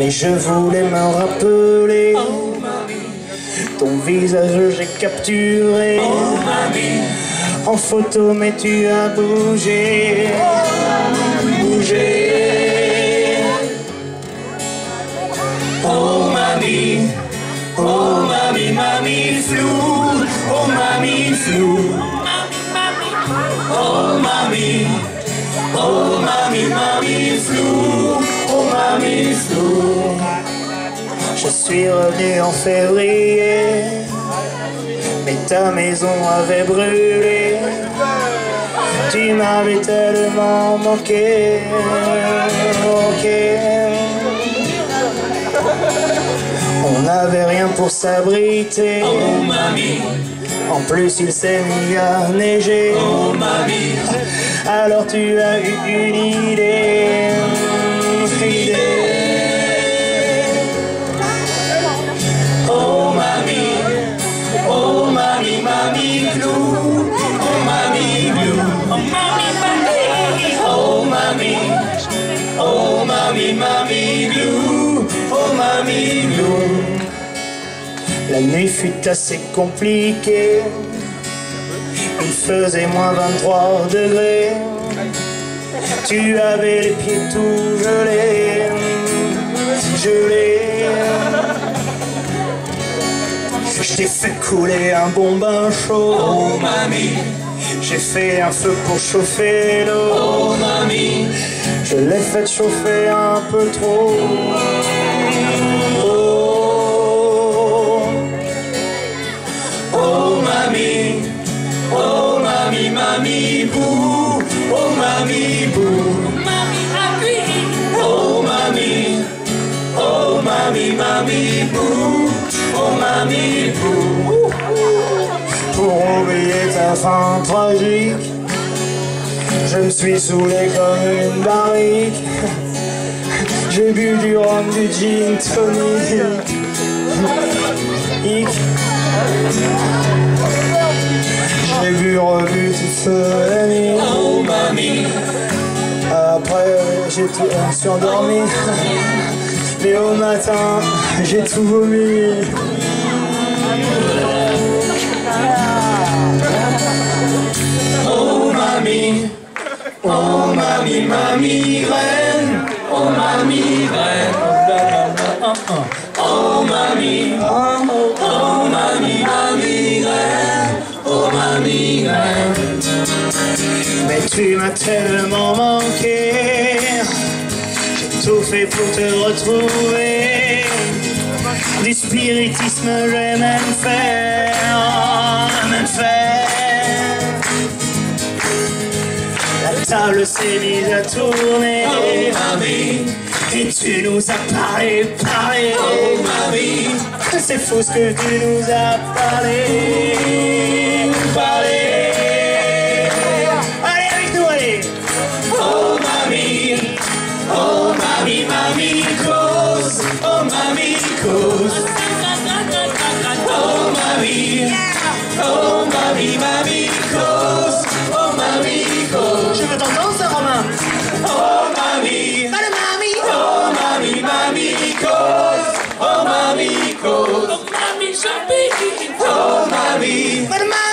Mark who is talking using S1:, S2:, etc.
S1: Mais je voulais me rappeler. Ton visage j'ai capturé. En photo mais tu as bougé. Bougé. Oh mamie. Oh mamie, mamie flou Oh mamie flou Oh mamie. Oh mamie, mamie flou Je suis revenu en février. Mais ta maison avait brûlé. Tu m'avais tellement manqué manqué. On n'avait rien pour s'abriter.
S2: Oh mamie.
S1: En plus il s'est mis à neiger.
S2: Oh mamie.
S1: Alors tu as eu une idée, La nuit fut assez compliquée. Il faisait moins 23 degrés. Tu avais les pieds tout gelés, gelés. Je t'ai fait couler un bon bain chaud.
S2: Oh mamie
S1: J'ai fait un feu pour chauffer l'eau.
S2: Oh mamie
S1: Je l'ai fait chauffer un peu trop.
S2: Mamie, mamie bou Oh mamie bou
S1: pour oublier ta fin tragique, je me suis saoulé comme une barrique. J'ai bu du rhum, du gin tonic. J'ai vu, revu toute la nuit.
S2: Oh
S1: Après, j'ai tout, je me suis endormi. Mais au matin, j'ai tout vomi.
S2: Oh mamie. Oh mamie, mamie graine Oh mamie graine Oh mamie. Oh mamie, mamie graine Oh mamie graine
S1: Mais tu m'as tellement manqué tout fait pour te retrouver. Du spiritisme j'ai même fait Même fait La table s'est mise à tourner.
S2: Oh mamie.
S1: Et tu nous as parlé, parlé.
S2: Oh mamie.
S1: C'est fou ce que tu nous as parlé. Parlé Oh, Marie.